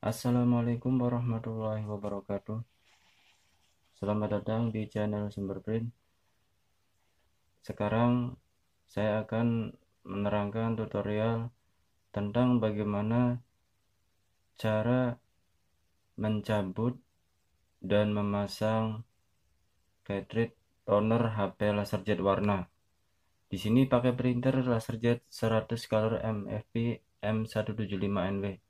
Assalamualaikum warahmatullahi wabarakatuh. Selamat datang di channel Sumber Print. Sekarang saya akan menerangkan tutorial tentang bagaimana cara mencabut dan memasang cartridge toner HP laserjet warna. Di sini pakai printer laserjet 100 color MFP M175NW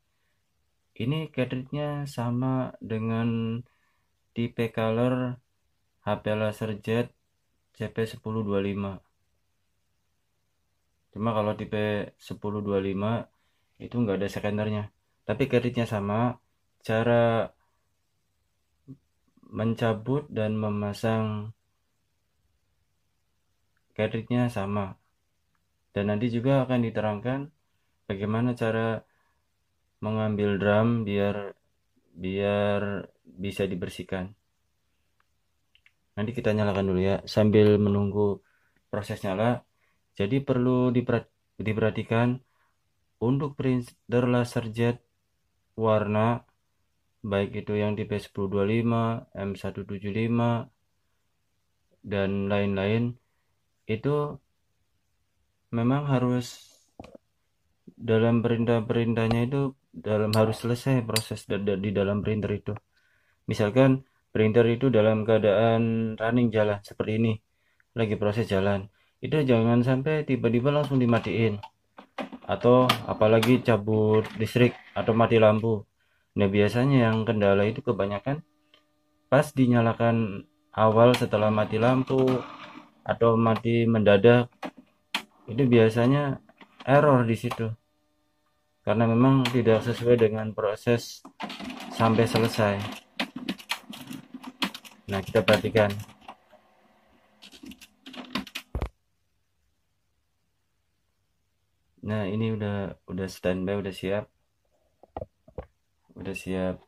ini cartridge-nya sama dengan tipe color HP Laserjet CP1025 cuma kalau tipe 1025 itu enggak ada scannernya. Tapi cartridge-nya sama cara mencabut dan memasang cartridge-nya sama. Dan nanti juga akan diterangkan bagaimana cara mengambil drum biar biar bisa dibersihkan. Nanti kita nyalakan dulu ya sambil menunggu proses nyala. Jadi perlu diperhatikan untuk printer laser jet warna baik itu yang tipe 1025 M175 dan lain-lain itu memang harus dalam perintah-perintahnya itu dalam harus selesai proses di dalam printer itu. Misalkan printer itu dalam keadaan running jalan seperti ini lagi proses jalan itu jangan sampai tiba-tiba langsung dimatiin. Atau apalagi cabut listrik atau mati lampu. Nah biasanya yang kendala itu kebanyakan pas dinyalakan awal setelah mati lampu atau mati mendadak itu biasanya error di situ karena memang tidak sesuai dengan proses sampai selesai. Nah kita perhatikan. Nah ini udah udah standby udah siap. Udah siap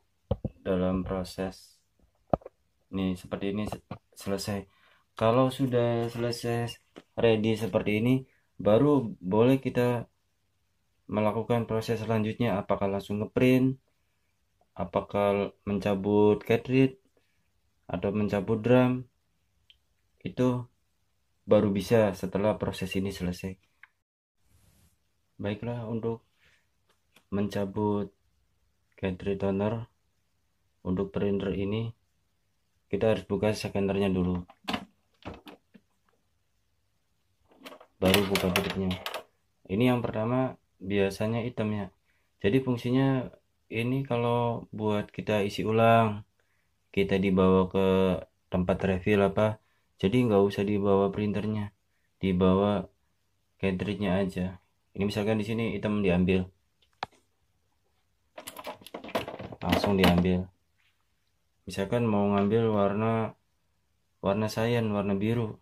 dalam proses. Nih seperti ini selesai. Kalau sudah selesai ready seperti ini baru boleh kita melakukan proses selanjutnya apakah langsung ngeprint apakah mencabut cartridge atau mencabut drum itu baru bisa setelah proses ini selesai. Baiklah untuk mencabut cartridge toner untuk printer ini kita harus buka scannernya dulu. Baru buka tutupnya ini yang pertama biasanya hitam ya jadi fungsinya ini kalau buat kita isi ulang kita dibawa ke tempat refill apa jadi nggak usah dibawa printernya dibawa cartridge-nya aja. Ini misalkan di sini hitam diambil. Langsung diambil. Misalkan mau ngambil warna warna cyan warna biru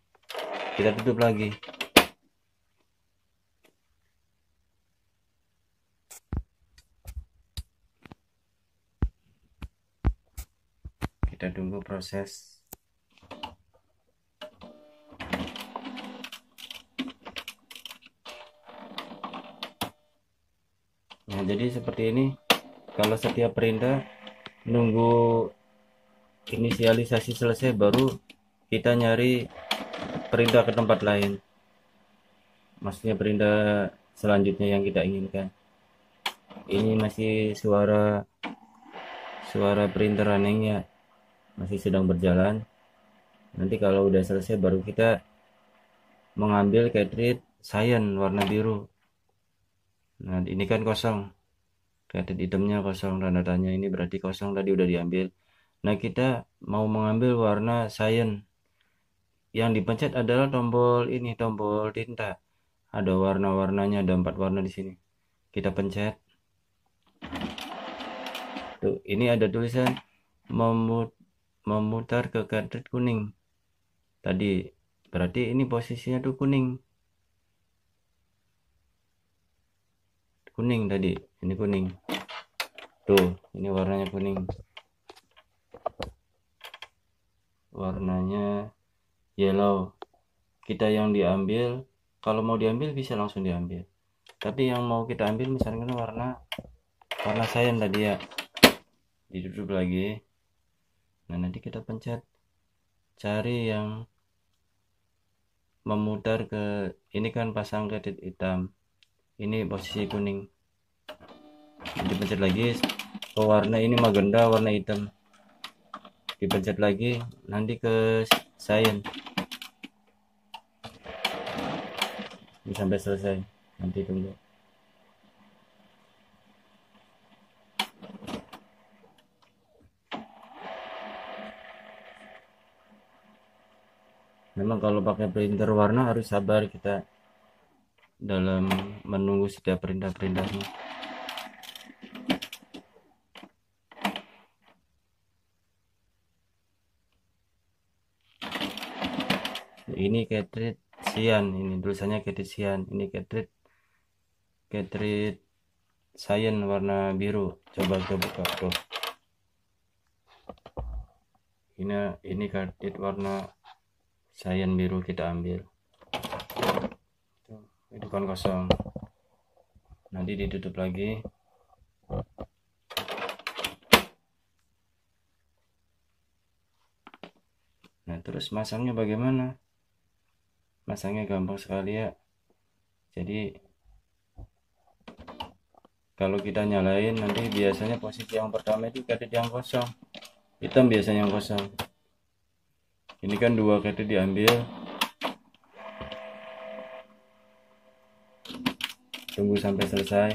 kita tutup lagi kita tunggu proses. Nah jadi seperti ini kalau setiap perindah nunggu inisialisasi selesai baru kita nyari perintah ke tempat lain. Maksudnya perintah selanjutnya yang kita inginkan. Ini masih suara suara printer running ya masih sedang berjalan. Nanti kalau udah selesai baru kita mengambil cartridge cyan warna biru. Nah ini kan kosong. Cartridge hitamnya kosong tanda tanya ini berarti kosong tadi udah diambil. Nah kita mau mengambil warna cyan. Yang dipencet adalah tombol ini tombol tinta. Ada warna-warnanya ada empat warna di sini. Kita pencet. Tuh ini ada tulisan memut memutar ke kartrit kuning. Tadi berarti ini posisinya tuh kuning. Kuning tadi ini kuning. Tuh ini warnanya kuning. Warnanya yellow. Kita yang diambil kalau mau diambil bisa langsung diambil. Tapi yang mau kita ambil misalnya warna warna cyan tadi ya. Ditutup lagi nah nanti kita pencet cari yang memutar ke ini kan pasang titik hitam. Ini posisi kuning. Dipencet lagi ke warna ini magenta warna hitam. Dipencet lagi nanti ke cyan sampai selesai nanti tunggu memang kalau pakai printer warna harus sabar kita dalam menunggu setiap perintah-perintahnya. Ini cartridge cyan ini tulisannya cartridge cyan ini cartridge cartridge cyan warna biru. Coba kita buka tuh ini ini cartridge warna cyan biru kita ambil. Itu kan kosong. Nanti ditutup lagi. Nah terus masangnya bagaimana? Masangnya gampang sekali ya. Jadi kalau kita nyalain nanti biasanya posisi yang pertama itu kadit yang kosong. Hitam biasanya yang kosong ini kan dua kadit diambil. Tunggu sampai selesai.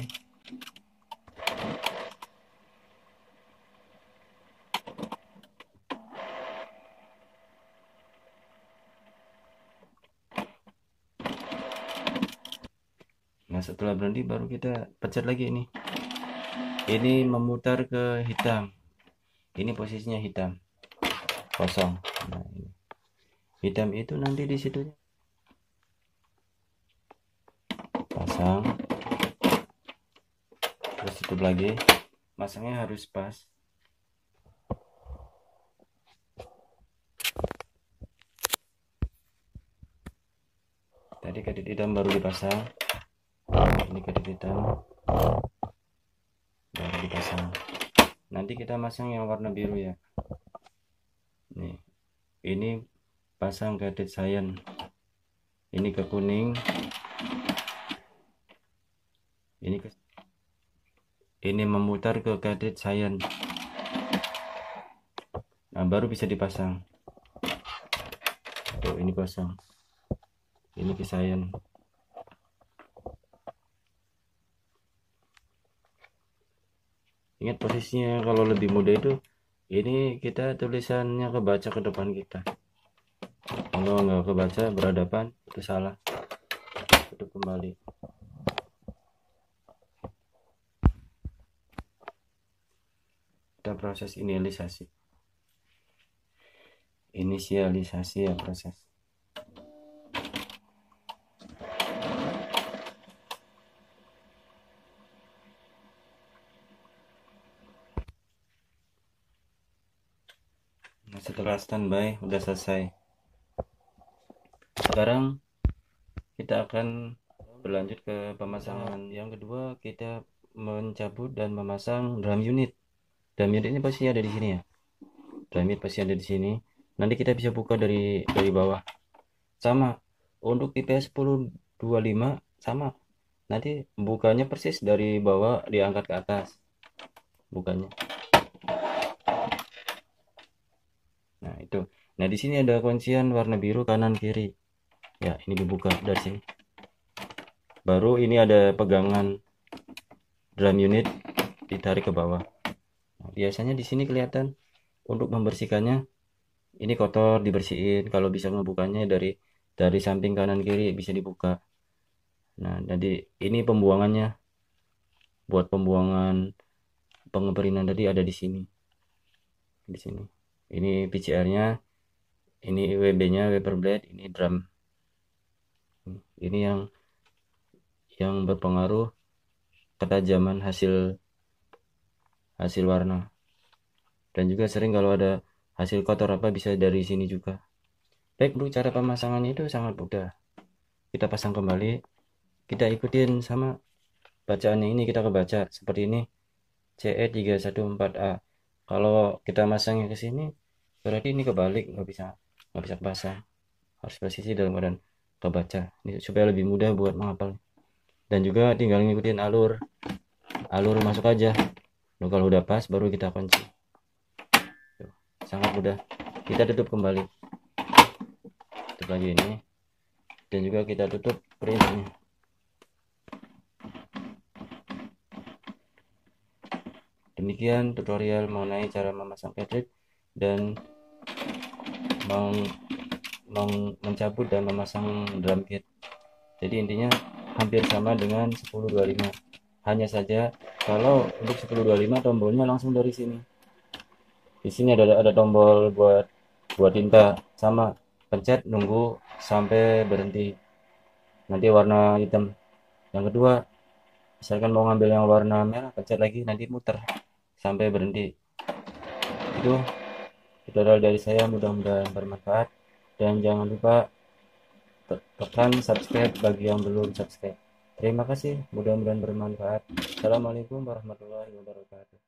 Nah setelah berhenti baru kita pencet lagi ini. Ini memutar ke hitam. Ini posisinya hitam. Kosong. Nah, ini. Hitam itu nanti di situ. Pasang. Terus tutup lagi. Masangnya harus pas. Tadi kadit hitam baru dipasang. Ini kadit hitam baru dipasang. Nanti kita masang yang warna biru ya. Nih ini pasang kadit cyan ini ke kuning. Ini ke ini memutar ke kadit cyan nah baru bisa dipasang. Tuh ini kosong. Ini ke cyan ingat posisinya kalau lebih mudah itu ini kita tulisannya kebaca ke depan kita kalau nggak kebaca berhadapan itu salah tutup kembali. Kita proses inisialisasi inisialisasi ya proses. Nah, setelah standby udah selesai sekarang kita akan berlanjut ke pemasangan. Yang kedua kita mencabut dan memasang drum unit. Drum unit ini pasti ada di sini ya? Drum unit pasti ada di sini. Nanti kita bisa buka dari dari bawah. Sama untuk IPS 1025 sama. Nanti bukanya persis dari bawah diangkat ke atas. Bukanya. Nah itu. Nah di sini ada kuncian warna biru kanan kiri ya ini dibuka dari sini. Baru ini ada pegangan drum unit ditarik ke bawah. Nah, biasanya di sini kelihatan untuk membersihkannya. Ini kotor dibersihin. Kalau bisa ngebukanya dari dari samping kanan kiri bisa dibuka. Nah jadi ini pembuangannya. Buat pembuangan pengeperinan tadi ada di sini. Di sini. Ini PCR nya ini WB nya Weber blade. Ini drum ini yang yang berpengaruh ketajaman hasil hasil warna. Dan juga sering kalau ada hasil kotor apa bisa dari sini juga. Baik untuk cara pemasangannya itu sangat mudah. Kita pasang kembali kita ikutin sama bacaannya ini kita kebaca seperti ini. CE314A kalau kita masangnya ke sini berarti ini kebalik nggak bisa nggak bisa pasang harus posisi dalam keadaan ini supaya lebih mudah buat menghafal. Dan juga tinggal ngikutin alur alur masuk aja. Lalu kalau udah pas baru kita kunci. Tuh, sangat mudah. Kita tutup kembali. Tutup lagi ini. Dan juga kita tutup printnya. Demikian tutorial mengenai cara memasang cartridge dan meng, mencabut dan memasang drum kit. Jadi intinya hampir sama dengan 1025 hanya saja kalau untuk 1025 tombolnya langsung dari sini. Di sini ada ada tombol buat buat tinta. Sama pencet nunggu sampai berhenti. Nanti warna hitam. Yang kedua misalkan mau ngambil yang warna merah pencet lagi nanti muter sampai berhenti. Itu tutorial dari saya mudah-mudahan bermanfaat dan jangan lupa tekan subscribe bagi yang belum subscribe. Terima kasih mudah-mudahan bermanfaat. Assalamualaikum warahmatullahi wabarakatuh